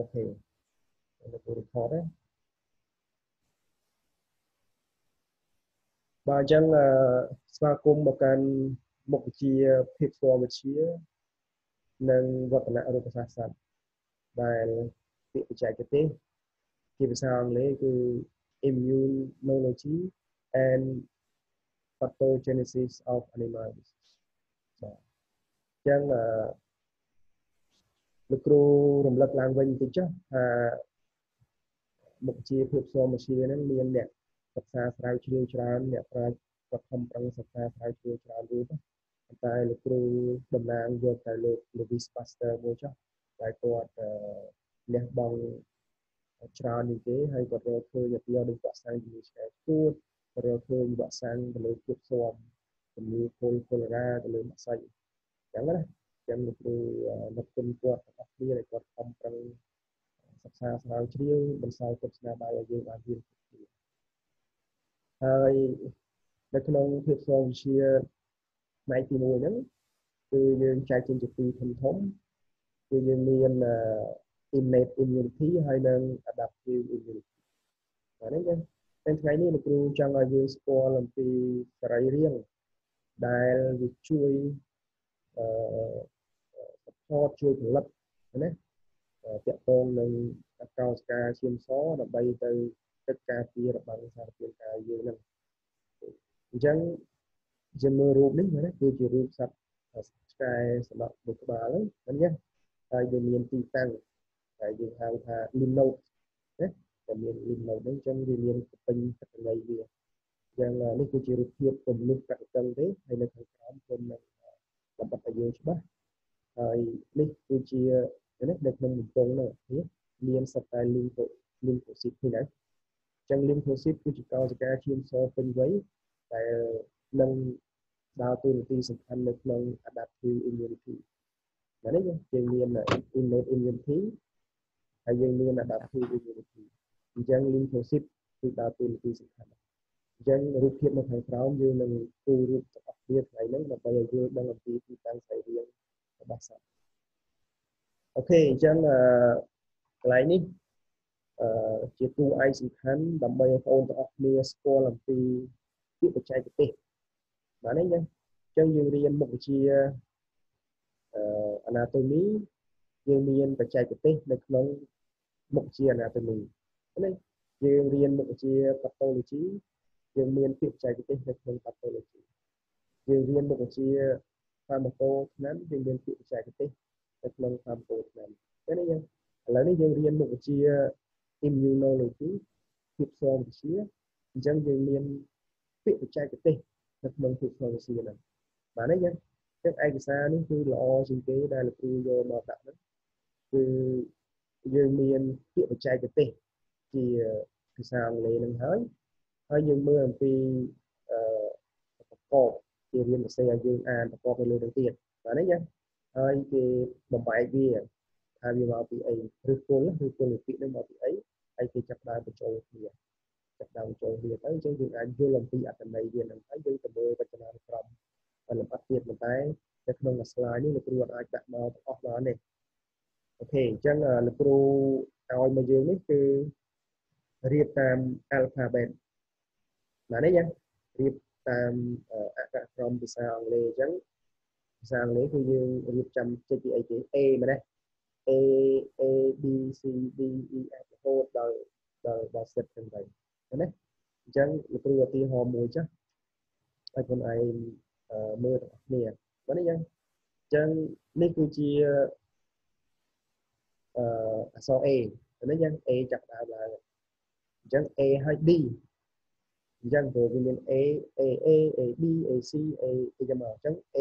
អូខេលោកគ្រូ record ណាបាទអញ្ចឹងស្វាគមន៍មកកាន់មុខវិជ្ជាភាពស្វវិជ្ជា និងវឌ្ឍនៈរូបសាស្ត្រសត្វដែលពាក្យបច្ចេកទេសជាភាសាអង់គ្លេសគឺ immunology and pathogenesis of animals បាទអញ្ចឹង លោកគ្រូរំលឹកឡើងវិញបន្តិចចុះថាមុខជាភាពស្វមជាហ្នឹងមានអ្នកសិក្សាស្រាវជ្រាវច្រើនអ្នកប្រាជ្ញគាត់ខំប្រឹងសិក្សាស្រាវជ្រាវច្រើនយូរប៉ុន្តែលោកគ្រូតំណាងយកតែលោក Louis Pasteur មួយចុះតែគាត់លះបង់ច្រើននេះទេហើយគាត់រកឃើញពីយកដូចវាក់សាំងជំងឺឆ្កែឈួតគាត់រកឃើញវាក់សាំងទៅលើភាពស្វមជំងឺកូលកូឡេរ៉ាទៅលើម៉ាក់សាច់អញ្ចឹងណា ចឹងលោកគ្រូនឹកគុណគាត់ទាំងអស់គ្នាដែលគាត់ខំប្រឹងសិក្សាស្រាវជ្រាវបន្សល់ទុកស្នាដៃឲ្យយើងបានរៀនគ្នាហើយនៅក្នុងភាពស្វមវិជ្ជាផ្នែកទី1ហ្នឹងគឺយើងចែកជាពីរធំធំគឺយើងមាន innate immunity ហើយនិង adaptive immunity បាទនេះចឹងតែថ្ងៃនេះលោកគ្រូចង់ឲ្យយើងស្គាល់អំពីសរីរាង្គដែលវាជួយអឺ support ជួយផលិតណាតាក់ទងនឹងកោសិកាឈាមសដើម្បីទៅកិច្ចការពាររបាំងសារពាង្គកាយយើងហ្នឹងអញ្ចឹងជាមើលរូបនេះណាគឺជារូបសត្វឆ្កែសម្រាប់មួយក្បាលហ្នឹងណាហើយវាមានទីតាំងហើយយើងហៅថា lymph node ណាតែមាន lymph node ហ្នឹងអញ្ចឹងវាមានពេញសក្តិវាយ៉ាងនេះគឺជារូបភាពពំនុះកតឹងទេហើយនៅខាងក្រោមខ្ញុំនឹងបំបត្តិឲ្យយើងច្បាស់ហើយនេះ គឺជានេះនៅក្នុងបំពង់នោះមានសតែ lymph lymphocyte នេះណាចឹង lymphocyte គឺជាកោសិកាឈាមសពេញវ័យដែលនឹងដើរតួនាទីសំខាន់នៅក្នុង adaptive immunity បាទនេះយើងមាន innate immunity ហើយយើងមាន adaptive immunity អញ្ចឹង lymphocyte គឺដើរតួនាទីសំខាន់អញ្ចឹងរូបភាពនៅខាងក្រោមយើងនឹងគូររូបទាំងអស់គ្នាថ្ងៃនេះដើម្បីឲ្យយល់ដឹងអំពីទីតាំងសរីរាង្គរបស់សត្វ អូខេអញ្ចឹងកន្លែងនេះអឺជាតួឯកសំខាន់ដើម្បីឲ្យបងប្អូនទាំងអស់គ្នាស្គាល់អំពីពាក្យបច្ចេកទេសបាទនេះអញ្ចឹងយើងរៀនមុខវិជ្ជាអឺ anatomy យើងមានបច្ចេកទេសនៅក្នុងមុខវិជ្ជា anatomy នេះយើងរៀនមុខវិជ្ជា pathology យើងមានពាក្យបច្ចេកទេសនៅក្នុង pathology យើងរៀនមុខវិជ្ជា pharmaco ឆ្នាំយើងមានពាក្យបច្ចេកទេស នៅក្នុង pharmaco ឆ្នាំតែនេះយើងឥឡូវនេះយើងរៀនមុខវិជ្ជា immunology ភាពស្វមវិទ្យាអញ្ចឹងយើងមានពាក្យបច្ចេកទេសនៅក្នុងភាពស្វមវិទ្យាហ្នឹងបាទនេះយើងចឹងឯកសារនេះគឺល្អជាងគេដែលលោកគ្រូយកមកដាក់ហ្នឹងគឺយើងមានពាក្យបច្ចេកទេសជាភាសាអង់គ្លេសនឹងហើយហើយយើងមើលអំពីអឺប្រកបជារៀនសរសេរឲ្យយើងអានប្រកបទៅលើនឹងទៀតបាទនេះចឹង ហើយគេបំបែកវាថាវាមកពីអីឬគល់ឬគល់ពីនឹងមកពីអីហើយគេចាប់ដើមបញ្ចូលគ្នាចាប់ដើមចូលគ្នាទៅអញ្ចឹងយើងអាចយល់អំពីអត្ថន័យវានឹងហើយយើងទៅមើលវចនានុក្រមលម្អិតទៀតប៉ុន្តែនៅក្នុង slide នេះលោកគ្រូអាចដាក់មកទាំងអស់បានទេអូខេអញ្ចឹងលោកគ្រូឲ្យមកយើងនេះគឺរៀបតាម alphabet បាទនេះចឹងរៀបតាមអក្សរក្រមភាសាអង់គ្លេសអញ្ចឹង ភាសាអង់គ្លេសគឺយើងរៀបចំចេញពីអីគេ A មែនទេ A A B C D E F រហូតដល់ដល់ដល់ set ទាំងទៅណាអញ្ចឹងលោកគ្រូឧទាហរណ៍មួយចាស់ឲ្យខ្លួនឯងមើលទាំងអស់គ្នាបើនេះអញ្ចឹងនេះគឺជាអឺអក្សរ A នេះអញ្ចឹង A ចាប់ដើមឡើងអញ្ចឹង A ហើយ D អញ្ចឹងព្រោះវាមាន A A A A B A C A អីចឹងមកអញ្ចឹង A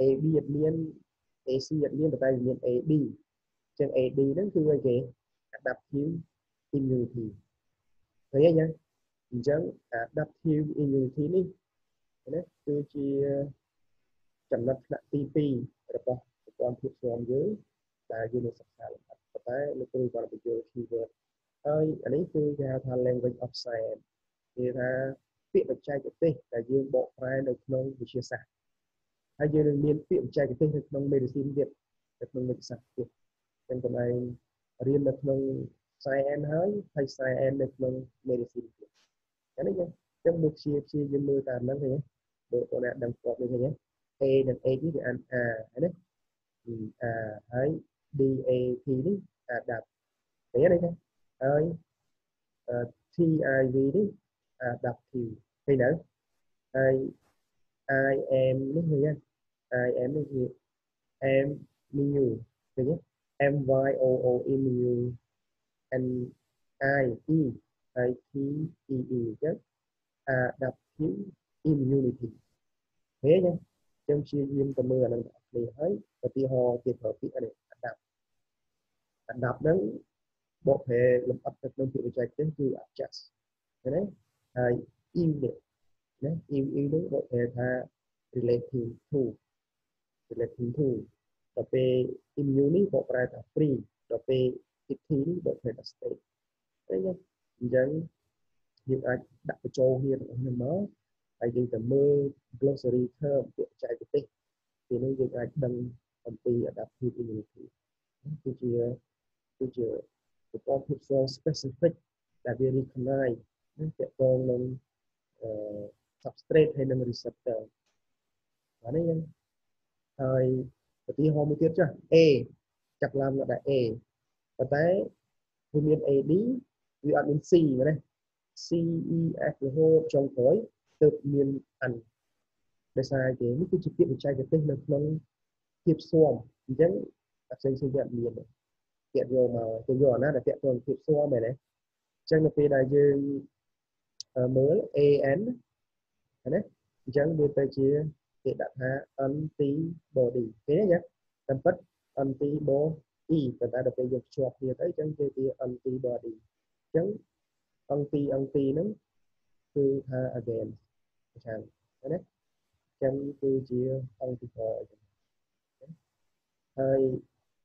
A B អត់មាន A C អត់មានតែវាមាន A D អញ្ចឹង A D ហ្នឹងគឺអីគេ adaptive immunity ឃើញទេអញ្ចឹងអញ្ចឹង adaptive immunity នេះណាគឺជាចំណុចថ្នាក់ទី2របស់ប្រព័ន្ធភាពស្វមយើងដែលយើងនឹងសិក្សាលម្អិតប៉ុន្តែលោកគ្រូគាត់បញ្យល់ keyword ហើយអានេះគឺគេហៅថា language of science គេថាពាក្យបច្ចេកទេសដែលយើងបកប្រែនៅក្នុងវិទ្យាសាស្ត្រ ហើយយើងនឹងមានពាក្យបច្ចេកទេសនៅក្នុង medicine ទៀតនៅក្នុងវិទ្យាសាស្ត្រទៀតចឹងកន្លែងរៀននៅក្នុង science ហើយហើយ science នៅក្នុង medicine ទៀតចឹងណាចឹងមកជាជាយើងមើលតាមហ្នឹងឃើញទេបើបងអ្នកដឹងស្គាល់ដូចនេះ A និង A នេះវាអាន A ហើយណា A ហើយ DAP នេះអាដាប់ឃើញទេហើយ TIV នេះអាដាប់ T ឃើញទៅហើយ IM នេះឃើញទេ IM នេះវា M mu ឃើញទេ MYOO mu N I E ហើយ T E E ចឹង adaptive immunity ឃើញទេចឹងព្យាយាមទៅមើលអានឹងអត់គ្នាហើយឧទាហរណ៍គេប្រើពាក្យនេះ adapt adapt ហ្នឹងបកប្រែ លម្អិតទៅក្នុងពាក្យបច្ចេកទេសគឺ adjust ឃើញទេហើយ im នេះណា im im នោះបកប្រែថា relating to relating to ដល់ពេល immune នេះបកប្រែថា free ដល់ពេល it នេះបកប្រែថា state ឃើញទេអញ្ចឹងយើងអាចដាក់បញ្ចូលគ្នាទាំងអស់នេះមកហើយយើងទៅមើល glossary term ពាក្យបច្ចេកទេសពីនោះយើងអាចដឹងអំពី adaptive immunity គឺជាគឺជាប្រព័ន្ធភាពស្វែង specific ដែលវា recognize នឹងតកតងនឹង substrate ហើយនឹង receptor បាទនេះយើងហើយឧទាហរណ៍មួយទៀតចាស់ A ចាប់ឡើងដល់ A ប៉ុន្តែវាមាន AD វាអត់មាន C មែនទេ C E F រហូតចុងក្រោយទើបមាន N ដោយសារគេនេះគឺជាពាក្យបច្ចេកទេសនៅក្នុងភាពស៊ាំអញ្ចឹងអាផ្សេងផ្សេងទៀតមានពាក្យយកមកគេយកអាណាដែលពាក្យទៅភាពស៊ាំមែនទេអញ្ចឹងនៅពេលដែលយើងមើល AN ណាអញ្ចឹងវាទៅជាគេដាក់ថា antibody គេណាតាមពិត antibody ប៉ុន្តែដល់ពេលយើងភ្ជាប់គ្នាទៅអញ្ចឹងគេជា antibody អញ្ចឹងអង្គទីអង្គទីហ្នឹងគឺថា again ចាំណាចឹងគឺជាអង្គទីអញ្ចឹងហើយ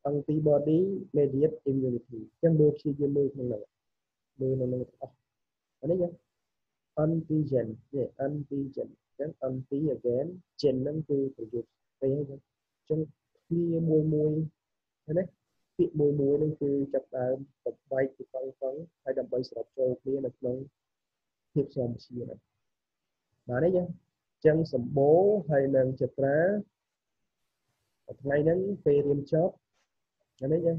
antibody mediate immunity ចឹងមើលព្យាយាមមើលក្នុងហ្នឹងមើលនៅនឹងអស់អានេះចឹង antigen នេះ antigen ចឹង anti again gen ហ្នឹងគឺប្រយុទ្ធទៅហ្នឹងចឹងគ្នាមួយមួយណាពាក្យមួយមួយនឹងគឺចាប់ដើមបំបែកពីកង់កង់ហើយដើម្បីស្របចូលគ្នានៅក្នុងភាពសមជាហ្នឹងបាទនេះចឹងសម្បូរហើយនឹងចត្រាថ្ងៃហ្នឹងពេលរៀនចប់នេះចឹង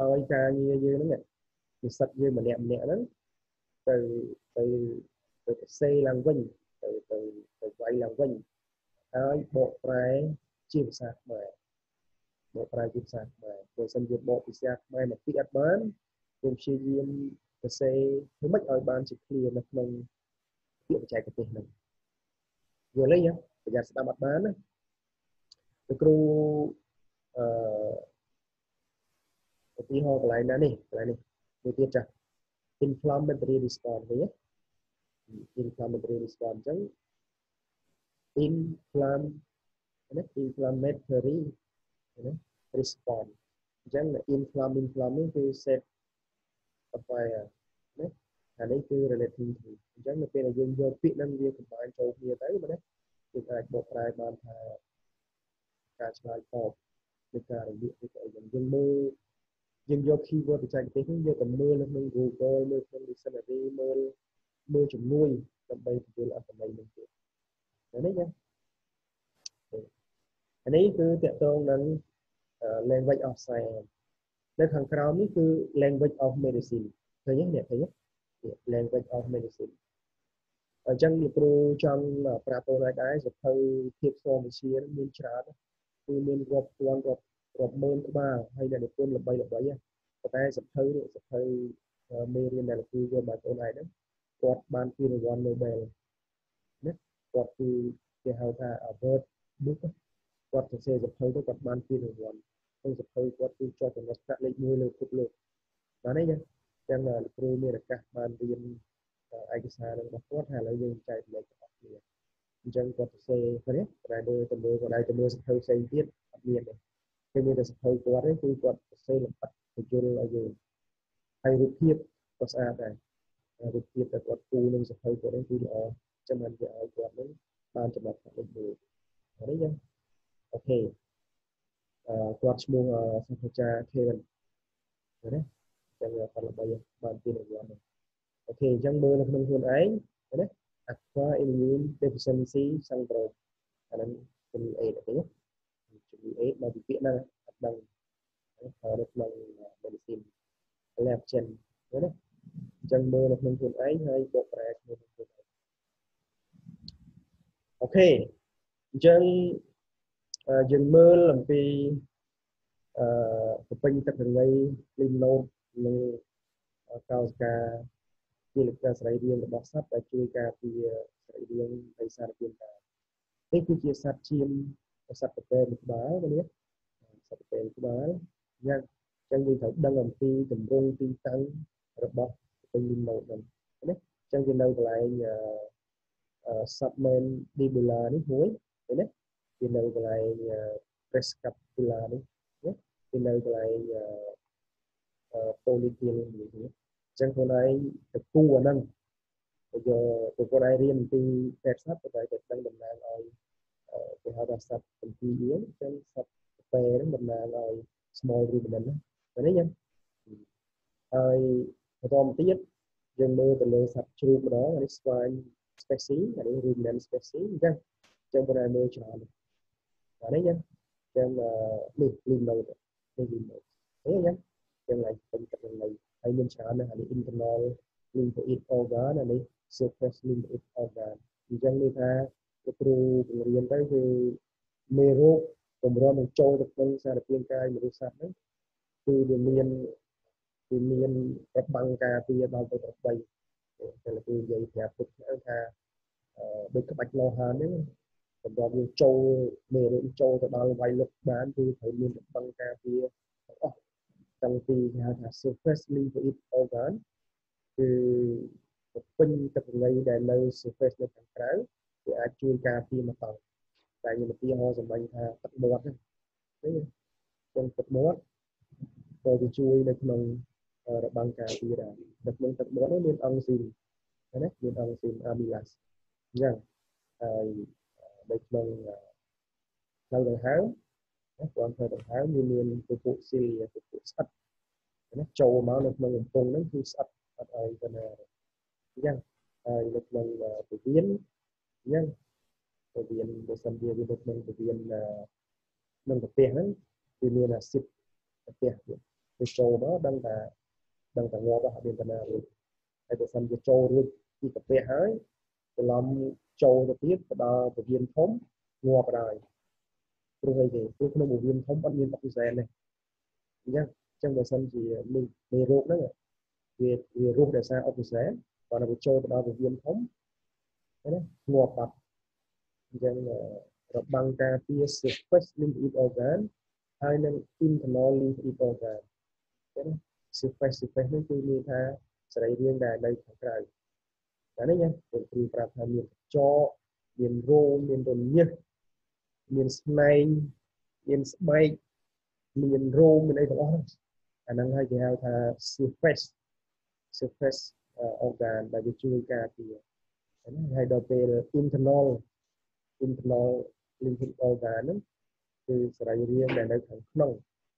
ឲ្យការងារយើងហ្នឹងនិស្សិតយើងម្នាក់ម្នាក់ហ្នឹងទៅទៅ ទៅសរសេរឡើងវិញទៅទៅទៅវាយឡើងវិញហើយបកប្រែជាភាសាខ្មែរបកប្រែជាភាសាខ្មែរបើសិនជាបកភាសាខ្មែរមកពីអត់បានយើងព្យាយាមសរសេរធ្វើម៉េចឲ្យបានជា clear នៅក្នុងពាក្យបច្ចេកទេសហ្នឹងយល់ទេយ៉ាងប្រយ័ត្នស្ដាប់អត់បានណាលោកគ្រូអឺឧទាហរណ៍កន្លែងណានេះកន្លែងនេះមួយទៀតចាស់ inflammatory response វិញ inflammatory response អញ្ចឹង inflam ណា inflammatory ណា response អញ្ចឹង inflam inflam នេះគឺ set fire ណាអានេះគឺ relative អញ្ចឹងនៅពេលដែលយើងយកពាក្យហ្នឹងវា combine ចូលគ្នាទៅណាយើងអាចបកប្រែបានថាការឆ្លើយតបនៃការរលាកឬក៏យើងយើងមើលយើងយក keyword បច្ចេកទេសនេះយកទៅមើលនៅក្នុង Google មើលក្នុង dictionary មើល មើលជំនួយដើម្បីទទួលអត្ថន័យនឹងទៀតនេះណាអានេះគឺតកតងនឹង language of science នៅខាងក្រោមនេះគឺ language of medicine ឃើញទេអ្នកឃើញទេ language of medicine អញ្ចឹងលោកគ្រូចង់ប្រាប់បងឲ្យដែរសភៅភាពស្វវិជ្ជាមានច្រើនគឺមានរាប់ពាន់រាប់រាប់ម៉ឺនក្បាលហើយអ្នកនិពន្ធល្បីល្បីប៉ុន្តែសភៅនេះសភៅមេរៀនដែលលោកគ្រូយកមកបងឯងហ្នឹង គាត់បានពីរង្វាន់ Nobel ណាគាត់គឺគេហៅថា Award Book គាត់សរសេរសភៅទៅគាត់បានពីរង្វាន់ក្នុងសភៅគាត់គឺជាប់ចំណុចថ្នាក់លេខ1លើពិភពលោកបាទនេះចឹងលោកគ្រូមានឱកាសបានរៀនឯកសាររបស់គាត់ហើយឥឡូវយើងចែកម្លែករបស់គ្នាអញ្ចឹងគាត់សរសេរគ្នាតែមើលទៅមើលគាត់ដែរទៅមើលសភៅផ្សេងទៀតអត់មានទេគឺមានតែសភៅគាត់ទេគឺគាត់សរសេរលម្អិតបញ្យលឲ្យយើងហើយរូបភាពក៏ស្អាតដែរ រូបភាពដែលគាត់គូនឹងសភៅគាត់នេះគឺល្អចាំមិនវាឲ្យគាត់នឹងបានចំណាត់ថ្នាក់លេខ1នេះចឹងអូខេគាត់ឈ្មោះសាស្ត្រាចារ្យ Kevin ណាចឹងផលល្បីបានពីរង្វាន់អូខេអញ្ចឹងមើលនៅក្នុងខ្លួនឯងណា acquired immune deficiency syndrome អាហ្នឹងជំងឺ AIDS ទេជំងឺ AIDS មកពីពាក្យហ្នឹងអត់ដឹងហើយនៅក្នុង medicine lab gen ណា អញ្ចឹងមើលនៅក្នុងខ្លួនឯងហើយបកប្រែគ្នាក្នុងខ្លួនឯងអូខេអញ្ចឹងយើងមើលអំពីអឺប្រពេញទឹករងៃលីមណូតនិងកោសិកាជាលក្ខណៈសរីរាង្គរបស់សត្វដែលជួយការពារសរីរាង្គនៃសារពាង្គកាយនេះគឺជាសត្វឈាមសត្វប្រភេទមួយក្បាលនេះសត្វប្រភេទក្បាលយ៉ាងចឹងយើងត្រូវដឹងអំពីទម្រង់ទីតាំង របស់ពេញលីមណូតហ្នឹងណាចឹងវានៅកន្លែងអឺ submandibular នេះមួយណាវានៅកន្លែង prescapula នេះណាវានៅកន្លែងអឺ polypial នេះចឹងខ្លួនឯងទៅគូអាហ្នឹងទៅយកទៅខ្លួនឯងរៀនអំពីពេទ្យសត្វទៅតែដឹងតំណាងឲ្យគេហៅថាសត្វអំពីអៀនចឹងសត្វពេហ្នឹងតំណាងឲ្យ small ruminant ណានេះចឹងហើយ បន្តទៀតយើងមើលទៅលើសត្វជ្រូកម្ដងអានេះ swine species អានេះ ruminant species អញ្ចឹងអញ្ចឹងបងមើលច្រើនអានេះអញ្ចឹងនេះ limb node នេះ limb node នេះអញ្ចឹងចឹងឡើងពេញទឹកនៅហើយមានច្រើនណាស់អានេះ internal lymphoid organ អានេះ surface lymphoid organ អញ្ចឹងនេះថាគ្រូបង្រៀនទៅគឺមេរោគតម្រាំនឹងចូលទៅក្នុងសារពាង្គកាយមនុស្សសត្វហ្នឹងគឺវាមាន គឺមានរបាំងការពារដល់ទៅ8តែគឺនិយាយប្រាប់ពុទ្ធថាដូចក្បាច់លោហាហ្នឹងសម្រាប់យើងចូលមេរៀនចូលទៅដល់វាយលុកបានគឺត្រូវមានរបាំងការពារទាំងអស់តាំងពីគេហៅថា surface lymphoid organ គឺពេញទឹកង័យដែលនៅ surface នៅខាងក្រៅវាអាចជួយការពារមកដល់តែយើងឧទាហរណ៍សម្រាប់ថាទឹកមាត់ហ្នឹងចឹងទឹកមាត់ក៏វាជួយនៅក្នុង របាំងការពារដែរនៅក្នុងទឹកមាត់នេះមានអង់ស៊ីមណាមានអង់ស៊ីមអាមីឡាសអញ្ចឹងហើយនៅក្នុងផ្លូវដង្ហើមណាគាត់ផ្លូវដង្ហើមវាមានពពុះស៊ីលពពុះស្អិតណាចូលមកនៅក្នុងកំពង់ហ្នឹងគឺស្អិតអត់ឲ្យទៅណាអញ្ចឹងហើយនៅក្នុងពវៀនអញ្ចឹងពវៀនបើសិនជាវានៅក្នុងពវៀនក្នុងកាពះហ្នឹងវាមានអាស៊ីតកាពះវាចូលមកដឹងថា ដឹងតែងាប់អត់មានបណ្ណារួចហើយបើសិនជាចូលរួចពីកាពះហើយច្រឡំចូលទៅទៀតទៅដល់ពវៀនធំងាប់ហើយព្រោះអីទេព្រោះក្នុងពវៀនធំអត់មានអុកស៊ីសែនទេអញ្ចឹងអញ្ចឹងបើសិនជាមានមេរោគហ្នឹងវាវារស់ដោយសារអុកស៊ីសែនគាត់ទៅចូលទៅដល់ពវៀនធំណាងាប់បាត់អញ្ចឹងរបាំងការពារ surface lymphoid organ ហើយនិង internal lymphoid organ ចឹង surface surface នេះគឺមានថាសរីរាង្គដែលនៅខាងក្រៅតែនេះណាលោកគ្រូប្រាប់ថាមានកញ្ចក់មានរោមមានរញើសមានស្នែងមានស្បែកមានរោមមានអីទាំងអស់ហ្នឹងអាហ្នឹងហើយគេហៅថា surface surface organ ដែលវាជួយការពារណាហើយដល់ពេល internal internal lymphatic organ ហ្នឹងគឺសរីរាង្គដែលនៅខាងក្នុង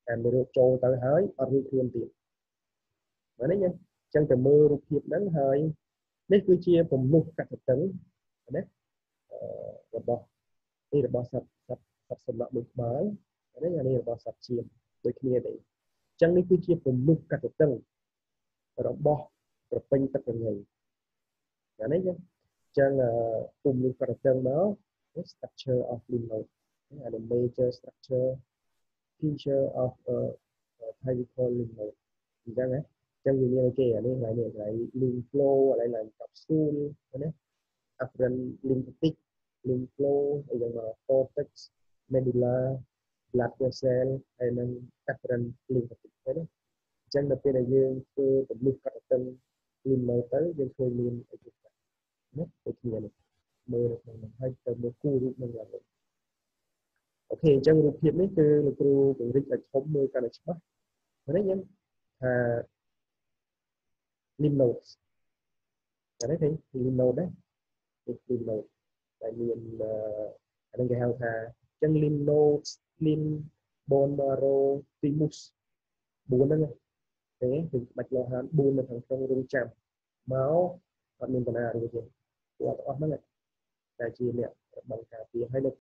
តែមានរោគចូលទៅហើយអត់រួចខ្លួនទៀត បាទនេះអញ្ចឹងទៅមើលរូបភាពហ្នឹងហើយនេះគឺជាពំនុះកតតឹងណារបស់នេះរបស់សត្វសត្វសត្វសំណក់មួយក្បាលនេះអានេះរបស់សត្វជៀមដូចគ្នាទេអញ្ចឹងនេះគឺជាពំនុះកតតឹងរបស់ប្រពេញទឹករងៃណានេះអញ្ចឹងពំនុះកតតឹងមក structure of lymph node and the major structure feature of a clavicle lymph node អញ្ចឹងណា អញ្ចឹងវាមានគេអានេះហើយនេះកន្លែង lymph flow កន្លែងឡើង capsule ណា afferent lymphatic lymph flow អីយ៉ាងមក cortex medulla blood vessel ហើយនឹង afferent lymphatic ហ្នឹងណាអញ្ចឹងដល់ពេលដែលយើងធ្វើពន្លឺកាត់តឹង lymph node ទៅយើងឃើញមានអីទៅណាដូចគ្នានេះមើលនៅក្នុងហ្នឹងហើយទៅមើលគូរូបនឹងឡើងវិញអូខេអញ្ចឹងរូបភាពនេះគឺលោកគ្រូពង្រីកឲ្យធំមើលកាន់តែច្បាស់ហ្នឹងខ្ញុំថា lymph nodes តែនេះឃើញ lymph node ដែរនេះ lymph node តែមានអានឹងគេហៅថាអញ្ចឹង lymph nodes lymph bone marrow thymus 4ហ្នឹងទេគឺក្បាច់លោហាន4នៅខាងក្នុងរងចាំមកអត់មានបណ្ណារួចទេពួកអត់អស់ហ្នឹងតែជាអ្នកបង្ការពារហើយនៅ